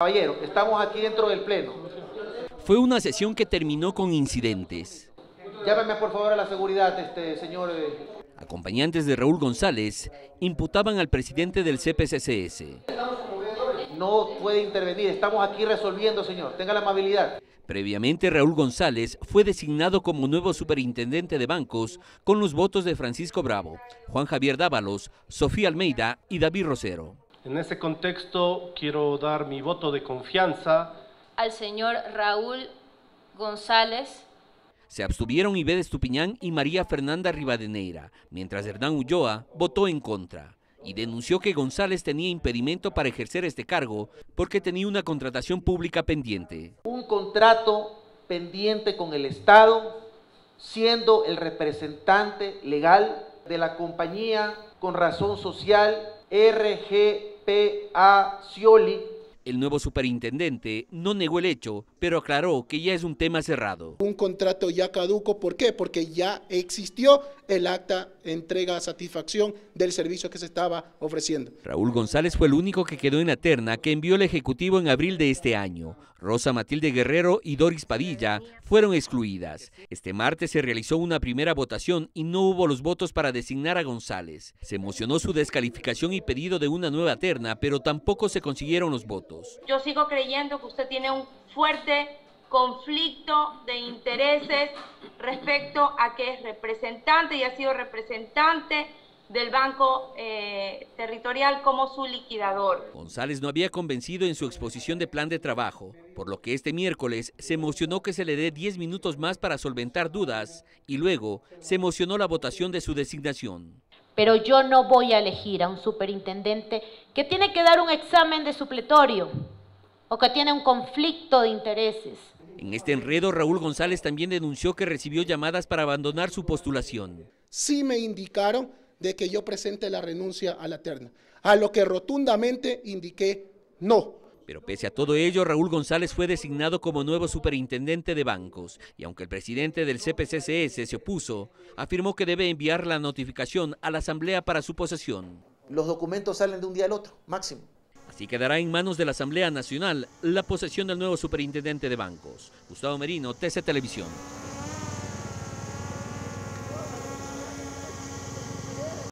Caballero, estamos aquí dentro del pleno. Fue una sesión que terminó con incidentes. Llámeme por favor a la seguridad, este señor. eh. Acompañantes de Raúl González imputaban al presidente del CPCCS. No puede intervenir, estamos aquí resolviendo, señor. Tenga la amabilidad. Previamente, Raúl González fue designado como nuevo superintendente de bancos con los votos de Francisco Bravo, Juan Javier Dávalos, Sofía Almeida y David Rosero. En ese contexto quiero dar mi voto de confianza al señor Raúl González, Se abstuvieron Ivette Estupiñán y María Fernanda Rivadeneira, mientras Hernán Ulloa votó en contra y denunció que González tenía impedimento para ejercer este cargo porque tenía una contratación pública pendiente. Un contrato pendiente con el Estado, siendo el representante legal de la compañía con razón social RGPA Cioli El nuevo superintendente no negó el hecho, pero aclaró que ya es un tema cerrado. un contrato ya caduco. ¿Por qué? Porque ya existió el acta entrega a satisfacción del servicio que se estaba ofreciendo. Raúl González fue el único que quedó en la terna que envió el Ejecutivo en abril de este año. Rosa Matilde Guerrero y Doris Padilla fueron excluidas. Este martes se realizó una primera votación y no hubo los votos para designar a González. Se emocionó su descalificación y pedido de una nueva terna, pero tampoco se consiguieron los votos. Yo sigo creyendo que usted tiene un fuerte conflicto de intereses respecto a que es representante y ha sido representante del Banco eh, Territorial como su liquidador. González no había convencido en su exposición de plan de trabajo, por lo que este miércoles se emocionó que se le dé 10 minutos más para solventar dudas y luego se emocionó la votación de su designación. Pero yo no voy a elegir a un superintendente que tiene que dar un examen de supletorio o que tiene un conflicto de intereses. En este enredo, Raúl González también denunció que recibió llamadas para abandonar su postulación. Sí me indicaron de que yo presente la renuncia a la terna, a lo que rotundamente indiqué no. Pero pese a todo ello, Raúl González fue designado como nuevo superintendente de bancos y aunque el presidente del CPCCS se opuso, afirmó que debe enviar la notificación a la Asamblea para su posesión. Los documentos salen de un día al otro, máximo. Así quedará en manos de la Asamblea Nacional la posesión del nuevo superintendente de bancos. Gustavo Merino, TC Televisión.